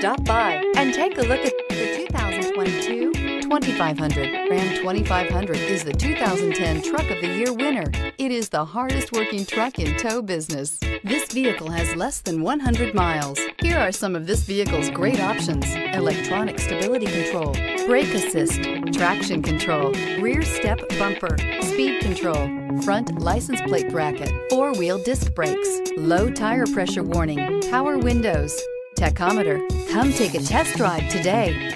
Stop by and take a look at the 2022 2500. Ram 2500 is the 2010 Truck of the Year winner. It is the hardest working truck in tow business. This vehicle has less than 100 miles. Here are some of this vehicle's great options. Electronic stability control, brake assist, traction control, rear step bumper, speed control, front license plate bracket, four-wheel disc brakes, low tire pressure warning, power windows, tachometer. Come take a test drive today.